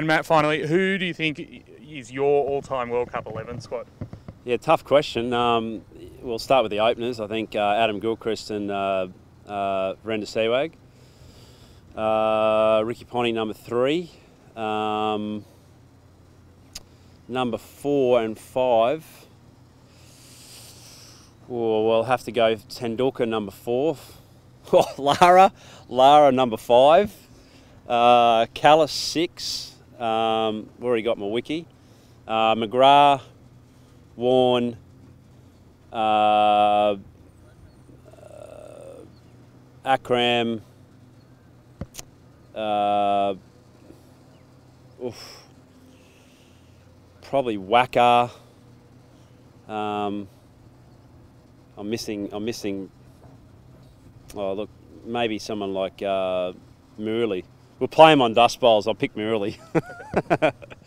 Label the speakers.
Speaker 1: And Matt, finally, who do you think is your all-time World Cup 11 squad?
Speaker 2: Yeah, tough question. Um, we'll start with the openers. I think uh, Adam Gilchrist and uh, uh, Virender Sehwag. Uh, Ricky Ponting, number three. Um, number four and five. Oh, we'll have to go Tendulkar, number four. Oh, Lara, Lara, number five. Uh, Kallis, six. Um, already got my wiki. Uh, McGrath, Warne, uh, uh, Akram, uh, oof, probably Waqar. Um, I'm missing. I'm missing. Oh look, maybe someone like uh, Murali. We'll play them on dust bowls. I'll pick Murali.